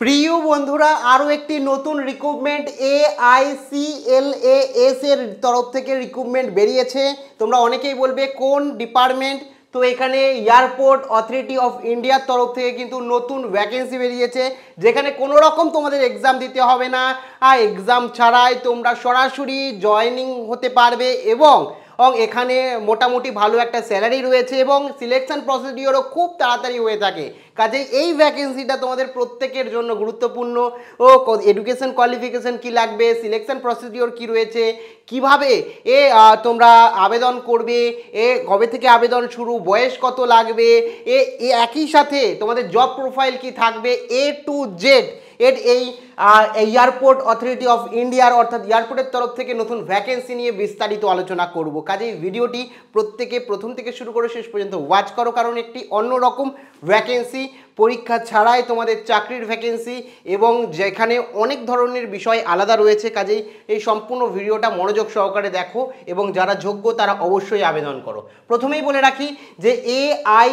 প্রিয় বন্ধুরা, আরও একটি নতুন রিক্রুটমেন্ট এ এর তরফ থেকে রিক্রুটমেন্ট বেরিয়েছে। তোমরা অনেকেই বলবে, কোন ডিপার্টমেন্ট তো এখানে এয়ারপোর্ট অথরিটি অফ ইন্ডিয়ার তরফ থেকে কিন্তু নতুন ভ্যাকেন্সি বেরিয়েছে, যেখানে কোনো রকম তোমাদের এক্সাম দিতে হবে না। আর এক্সাম ছাড়াই তোমরা সরাসরি জয়নিং হতে পারবে এবং এবং এখানে মোটামুটি ভালো একটা স্যালারি রয়েছে এবং সিলেকশন প্রসিডিওরও খুব তাড়াতাড়ি হয়ে থাকে। কাজে এই ভ্যাকেন্সিটা তোমাদের প্রত্যেকের জন্য গুরুত্বপূর্ণ। ও এডুকেশন কোয়ালিফিকেশন কি লাগবে? সিলেকশন প্রসিডিওর কি রয়েছে? কীভাবে এ তোমরা আবেদন করবে? এ, কবে থেকে আবেদন শুরু? বয়স কত লাগবে? এ একই সাথে তোমাদের জব প্রোফাইল কি থাকবে? এ টু জেড এর এই এয়ারপোর্ট অথরিটি অফ ইন্ডিয়ার অর্থাৎ এয়ারপোর্টের তরফ থেকে নতুন ভ্যাকেন্সি নিয়ে বিস্তারিত আলোচনা করব। কাজেই ভিডিওটি প্রত্যেকে প্রথম থেকে শুরু করে শেষ পর্যন্ত ওয়াচ করো, কারণ একটি অন্যরকম ভ্যাকেন্সি পরীক্ষা ছাড়াই তোমাদের চাকরির ভ্যাকেন্সি এবং যেখানে অনেক ধরনের বিষয় আলাদা রয়েছে। কাজেই এই সম্পূর্ণ ভিডিওটা মনোযোগ সহকারে দেখো এবং যারা যোগ্য তারা অবশ্যই আবেদন করো। প্রথমেই বলে রাখি যে A I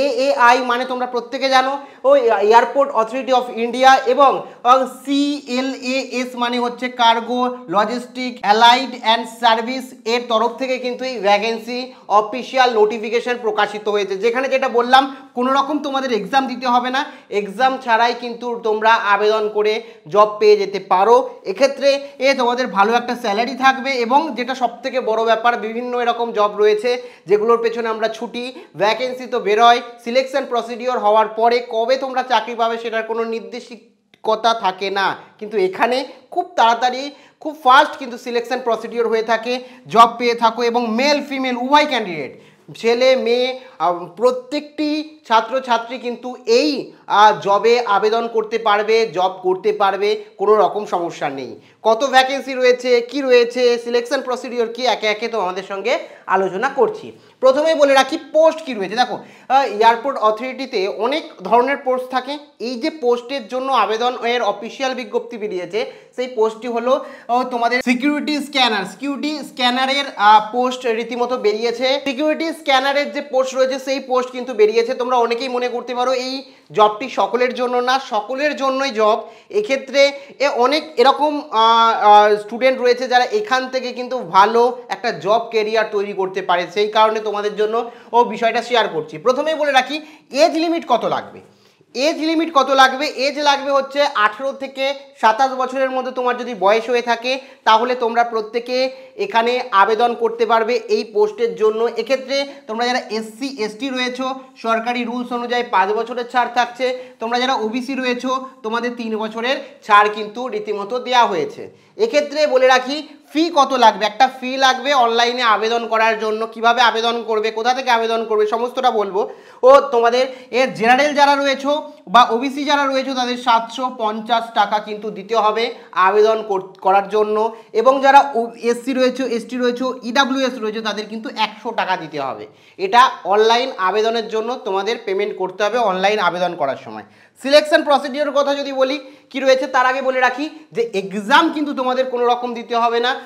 A A I মানে তোমরা প্রত্যেকে জানো। ও এয়ারপোর্ট অথরিটি অফ ইন্ডিয়া এবং এস মানে হচ্ছে cargo logistic allied and service এর তরফ থেকে কিন্তু এই ভ্যাকেন্সি অফিসিয়াল নোটিফিকেশন প্রকাশিত হয়েছে। যেখানে যেটা বললাম, কোনো রকম তোমাদের এক্সাম দিতে হবে না। এক্সাম ছাড়াই কিন্তু তোমরা আবেদন করে জব পেয়ে যেতে পারো। এক্ষেত্রে এ তোমাদের ভালো একটা স্যালারি থাকবে এবং যেটা সবথেকে বড় ব্যাপার, বিভিন্ন এরকম জব রয়েছে, যেগুলোর পেছনে আমরা ছুটি ভ্যাকেন্সি তো বেরোয় সিলেকশন প্রসিডিওর হওয়ার পরে কবে তোমরা চাকরি পাবে সেটার কোনো নির্দেশিকতা থাকে না। কিন্তু এখানে খুব তাড়াতাড়ি, খুব ফাস্ট কিন্তু সিলেকশন প্রসিডিওর হয়ে থাকে। জব পেয়ে থাকো এবং মেল ফিমেল উভয় ক্যান্ডিডেট ছেলে, মেয়ে প্রত্যেকটি ছাত্রছাত্রী কিন্তু এই জবে আবেদন করতে পারবে জব করতে পারবে, কোনো রকম সমস্যা নেই। কত ভ্যাকেন্সি রয়েছে, কি রয়েছে সিলেকশন প্রসিডিওর কি, একে একে তো আমাদের সঙ্গে আলোচনা করছি। প্রথমেই বলে রাখি পোস্ট কি রয়েছে? দেখো এয়ারপোর্ট অথরিটিতে অনেক ধরনের পোস্ট থাকে। এই যে পোস্টের জন্য আবেদন এর অফিসিয়াল বিজ্ঞপ্তি বেরিয়েছে, সেই পোস্টটি হলো তোমাদের সিকিউরিটি স্ক্যানার সিকিউরিটি স্ক্যানারের পোস্ট রীতিমতো বেরিয়েছে। সিকিউরিটি স্ক্যানারের যে পোস্ট রয়েছে, সেই পোস্ট কিন্তু বেরিয়েছে। তোমরা অনেকেই মনে করতে পারো, এই জবটি সকলের জন্য না, সকলের জন্যই জব এক্ষেত্রে এ অনেক এরকম স্টুডেন্ট রয়েছে যারা এখান থেকে কিন্তু ভালো একটা জব কেরিয়ার তৈরি করতে পারে, সেই কারণে তোমাদের জন্য ও বিষয়টা শেয়ার করছি। প্রথমেই বলে রাখি এজ লিমিট কত লাগবে? এজ লিমিট কত লাগবে? এজ লাগবে হচ্ছে আঠেরো থেকে সাতাশ বছরের মধ্যে তোমার যদি বয়স হয়ে থাকে, তাহলে তোমরা প্রত্যেকে এখানে আবেদন করতে পারবে এই পোস্টের জন্য। এক্ষেত্রে তোমরা যারা এসসি এসটি রয়েছো, সরকারি রুলস অনুযায়ী পাঁচ বছরের ছাড় থাকছে, তোমরা যারা ওবিসি রয়েছো, তোমাদের তিন বছরের ছাড় কিন্তু রীতিমতো দেওয়া হয়েছে। এক্ষেত্রে বলে রাখি ফি কত লাগবে? একটা ফি লাগবে অনলাইনে আবেদন করার জন্য। কীভাবে আবেদন করবে? কোথা থেকে আবেদন করবে? সমস্তটা বলব। ও, তোমাদের এর জেনারেল যারা রয়েছো বা ওবিসি যারা রয়েছে, তাদের সাতশো পঞ্চাশ টাকা কিন্তু দিতে হবে আবেদন কর- করার জন্য। এবং যারা এসসি রয়েছে এসটি রয়েছে ইডাব্লিউএস রয়েছে, তাদের কিন্তু একশো টাকা দিতে হবে। এটা অনলাইন আবেদনের জন্য তোমাদের পেমেন্ট করতে হবে অনলাইন আবেদন করার সময়। সিলেকশন প্রসিডিওর কথা যদি বলি, কি রয়েছে? তার আগে বলে রাখি যে এক্সাম কিন্তু তোমাদের কোনো রকম দিতে হবে না।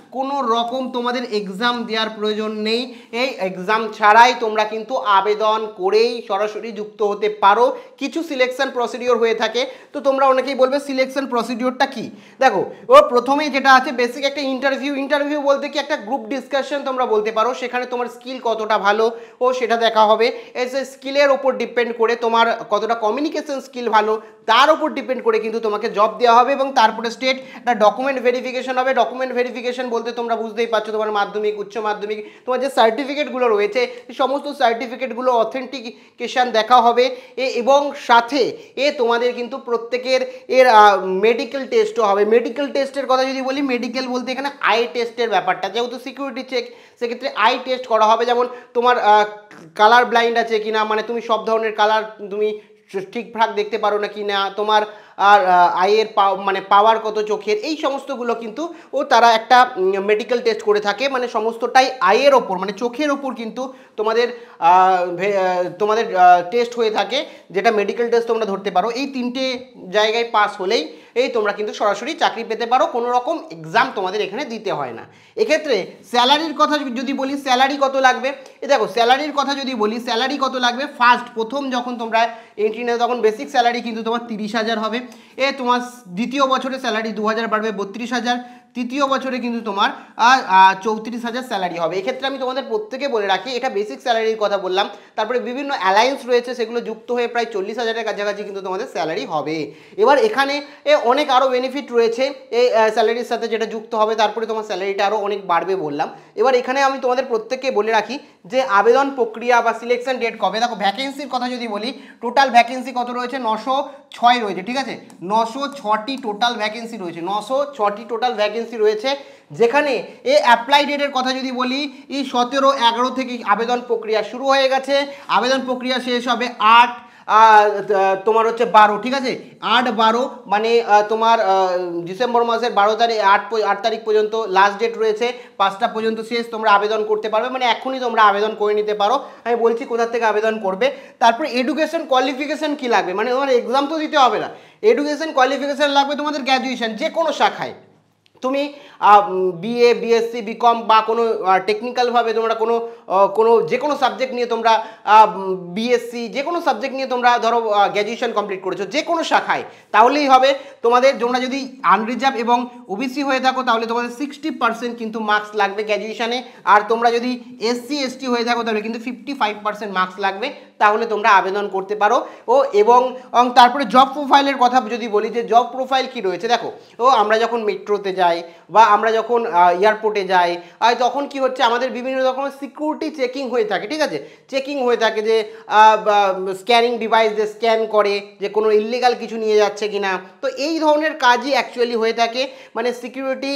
কোনো রকম তোমাদের এক্সাম দেওয়ার প্রয়োজন নেই। এই এক্সাম ছাড়াই তোমরা কিন্তু আবেদন করেই সরাসরি যুক্ত হতে পারো। কিছু সিলেকশন প্রসিডিওর হয়ে থাকে। তো তোমরা অনেকেই বলবে সিলেকশন প্রসিডিওরটা কি? দেখো, ও প্রথমেই যেটা আছে বেসিক একটা ইন্টারভিউ ইন্টারভিউ বলতে কি একটা গ্রুপ ডিসকাশন তোমরা বলতে পারো, সেখানে তোমার স্কিল কতটা ভালো, ও সেটা দেখা হবে। এসে স্কিলের ওপর ডিপেন্ড করে তোমার কতটা কমিউনিকেশন স্কিল ভালো, তার উপর ডিপেন্ড করে কিন্তু তোমাকে জব দেওয়া হবে এবং তারপরে স্টেট একটা ডকুমেন্ট ভেরিফিকেশন হবে। ডকুমেন্ট ভেরিফিকেশন তোমরা বুঝতেই পারছ, তোমার মাধ্যমিক, উচ্চ মাধ্যমিক, তোমার যে সার্টিফিকেটগুলো রয়েছে সমস্ত সার্টিফিকেটগুলো অথেন্টিকেশন দেখা হবে। এবং সাথে এ তোমাদের কিন্তু প্রত্যেকের এর মেডিকেল টেস্টও হবে। মেডিকেল টেস্টের কথা যদি বলি মেডিকেল বলতে এখানে আই টেস্টের ব্যাপারটা, যেহেতু সিকিউরিটি চেক সেক্ষেত্রে আই টেস্ট করা হবে। যেমন তোমার কালার ব্লাইন্ড আছে কিনা মানে তুমি সব ধরনের কালার তুমি ঠিকঠাক দেখতে পারো না কি না তোমার আর আইয়ের মানে পাওয়ার কত চোখের, এই সমস্তগুলো কিন্তু ও তারা একটা মেডিকেল টেস্ট করে থাকে। মানে সমস্তটাই আইয়ের ওপর মানে চোখের ওপর কিন্তু তোমাদের তোমাদের টেস্ট হয়ে থাকে, যেটা মেডিকেল টেস্ট তোমরা ধরতে পারো। এই তিনটে জায়গায় পাস হলেই এই তোমরা কিন্তু সরাসরি চাকরি পেতে পারো। কোনো রকম এক্সাম তোমাদের এখানে দিতে হয় না। এক্ষেত্রে স্যালারির কথা যদি বলি, স্যালারি কত লাগবে? এ দেখো, স্যালারির কথা যদি বলি, স্যালারি কত লাগবে? ফার্স্ট প্রথম যখন তোমরা এন্ট্রি নেবে, তখন বেসিক স্যালারি কিন্তু তোমার তিরিশ হাজার হবে। এ তোমার দ্বিতীয় বছরে স্যালারি দু হাজার বাড়বে বত্রিশ হাজার তৃতীয় বছরে কিন্তু তোমার চৌত্রিশ হাজার স্যালারি হবে। এক্ষেত্রে আমি তোমাদের প্রত্যেকে বলে রাখি, এটা বেসিক স্যালারির কথা বললাম, তারপরে বিভিন্ন অ্যালায়েন্স রয়েছে, সেগুলো যুক্ত হয়ে প্রায় চল্লিশ হাজারের কাছাকাছি কিন্তু তোমাদের স্যালারি হবে। এবার এখানে, এ, অনেক আরও বেনিফিট রয়েছে এই স্যালারির সাথে যেটা যুক্ত হবে, তারপরে তোমার স্যালারিটা আরও অনেক বাড়বে বললাম। এবার এখানে আমি তোমাদের প্রত্যেককে বলে রাখি যে আবেদন প্রক্রিয়া বা সিলেকশন ডেট কবে? দেখো ভ্যাকেন্সির কথা যদি বলি টোটাল ভ্যাকেন্সি কত রয়েছে? নশো ছয় রয়েছে, ঠিক আছে? নশো ছটি টোটাল ভ্যাকেন্সি রয়েছে, নশো ছটি টোটাল ভ্যাকেন্সি রয়েছে। যেখানে এ অ্যাপ্লাই ডেটের কথা যদি বলি, এই সতেরো এগারো থেকে আবেদন প্রক্রিয়া শুরু হয়ে গেছে। আবেদন প্রক্রিয়া শেষ হবে আট তোমার হচ্ছে বারো, ঠিক আছে? আট, বারো মানে তোমার ডিসেম্বর মাসের বারো তারিখ, আট আট তারিখ পর্যন্ত লাস্ট ডেট রয়েছে। পাঁচটা পর্যন্ত শেষ, তোমরা আবেদন করতে পারবে মানে এখনই তোমরা আবেদন করে নিতে পারো। আমি বলছি কোথা থেকে আবেদন করবে। তারপরে এডুকেশন কোয়ালিফিকেশন কী লাগবে? মানে তোমার এক্সাম তো দিতে হবে না। এডুকেশন কোয়ালিফিকেশন লাগবে তোমাদের গ্র্যাজুয়েশন যে কোনো শাখায়। তুমি বিএ বিএসসি বিকম বা কোনো টেকনিক্যালভাবে তোমরা কোনো কোনো যে কোনো সাবজেক্ট নিয়ে তোমরা বিএসসি যে কোনো সাবজেক্ট নিয়ে তোমরা ধরো গ্র্যাজুয়েশন কমপ্লিট করেছ যে কোনো শাখায়, তাহলেই হবে তোমাদের তোমরা যদি আনরিজার্ভ এবং ওবিসি হয়ে থাকো, তাহলে তোমাদের সিক্সটি পার্সেন্ট কিন্তু মার্কস লাগবে গ্র্যাজুয়েশানে আর তোমরা যদি এসসি এসটি হয়ে থাকো, তাহলে কিন্তু ফিফটি ফাইভ পার্সেন্ট মার্কস লাগবে, তাহলে তোমরা আবেদন করতে পারো। ও, এবং তারপরে জব প্রোফাইলের কথা যদি বলি, যে জব প্রোফাইল কি রয়েছে, দেখো, ও, আমরা যখন মেট্রোতে যাই বা আমরা যখন এয়ারপোর্টে যাই তখন কি হচ্ছে আমাদের বিভিন্ন রকমের সিকিউরিটি চেকিং হয়ে থাকে, ঠিক আছে? চেকিং হয়ে থাকে যে স্ক্যানিং ডিভাইস যে স্ক্যান করে যে কোনো ইলিগাল কিছু নিয়ে যাচ্ছে কিনা। তো এই ধরনের কাজই অ্যাকচুয়ালি হয়ে থাকে। মানে সিকিউরিটি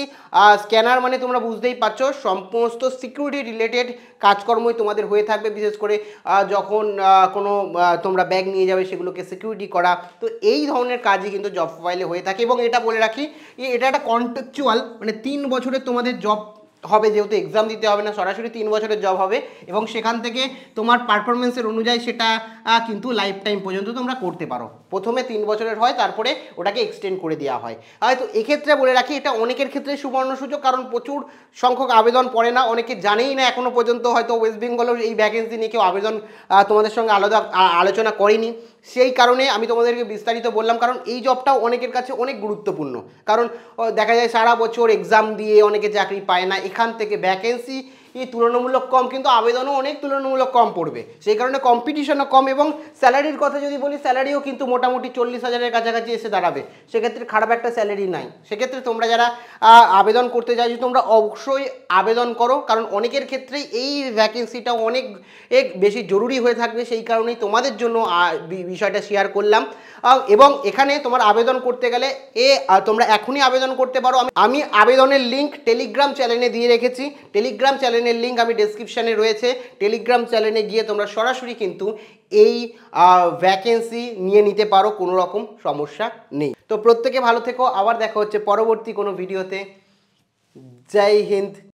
স্ক্যানার মানে তোমরা বুঝতেই পারছ, সমস্ত সিকিউরিটি রিলেটেড কাজকর্মই তোমাদের হয়ে থাকবে। বিশেষ করে যখন কোনো তোমরা ব্যাগ নিয়ে যাবে সেগুলোকে সিকিউরিটি করা। তো এই ধরনের কাজই কিন্তু জব প্রোফাইলে হয়ে থাকে। এবং এটা বলে রাখি এটা একটা কন্ট্রাকচুয়াল মানে তিন বছরে তোমাদের জব হবে যেহেতু এক্সাম দিতে হবে না, সরাসরি তিন বছরের জব হবে এবং সেখান থেকে তোমার পারফরমেন্সের অনুযায়ী সেটা কিন্তু লাইফ টাইম পর্যন্ত তোমরা করতে পারো। প্রথমে তিন বছরের হয়, তারপরে ওটাকে এক্সটেন্ড করে দেওয়া হয়। হয়তো এক্ষেত্রে বলে রাখি, এটা অনেকের ক্ষেত্রে সুবর্ণ সুযোগ, কারণ প্রচুর সংখ্যক আবেদন পড়ে না, অনেকে জানেই না এখনও পর্যন্ত হয়তো ওয়েস্ট বেঙ্গলের এই ভ্যাকেন্সি নিয়ে কেউ আবেদন তোমাদের সঙ্গে আলাদা আলোচনা করেনি। সেই কারণে আমি তোমাদেরকে বিস্তারিত বললাম, কারণ এই জবটাও অনেকের কাছে অনেক গুরুত্বপূর্ণ। কারণ দেখা যায় সারা বছর এক্সাম দিয়ে অনেকে চাকরি পায় না এখান থেকে ভ্যাকেন্সি তুলনামূলক কম, কিন্তু আবেদনও অনেক তুলনামূলক কম পড়বে। সেই কারণে কম্পিটিশনও কম এবং স্যালারির কথা যদি বলি স্যালারিও কিন্তু মোটামুটি চল্লিশ হাজারের কাছাকাছি এসে দাঁড়াবে। সেক্ষেত্রে খারাপ একটা স্যালারি নাই। সেক্ষেত্রে তোমরা যারা আবেদন করতে চাইছো, তোমরা অবশ্যই আবেদন করো, কারণ অনেকের ক্ষেত্রেই এই ভ্যাকেন্সিটা অনেক বেশি জরুরি হয়ে থাকবে। সেই কারণেই তোমাদের জন্য বিষয়টা শেয়ার করলাম। এবং এখানে তোমার আবেদন করতে গেলে, এ তোমরা এখনই আবেদন করতে পারো। আমি- আবেদনের লিঙ্ক টেলিগ্রাম চ্যানেলে দিয়ে রেখেছি। টেলিগ্রাম চ্যানেলের লিঙ্ক আমি ডেসক্রিপশানে রয়েছে। টেলিগ্রাম চ্যানেলে গিয়ে তোমরা সরাসরি কিন্তু এই ভ্যাকেন্সি নিয়ে নিতে পারো, কোনো রকম সমস্যা নেই। তো প্রত্যেকে ভালো থেকো, আবার দেখা হচ্ছে পরবর্তী কোনো ভিডিওতে জয় হিন্দ।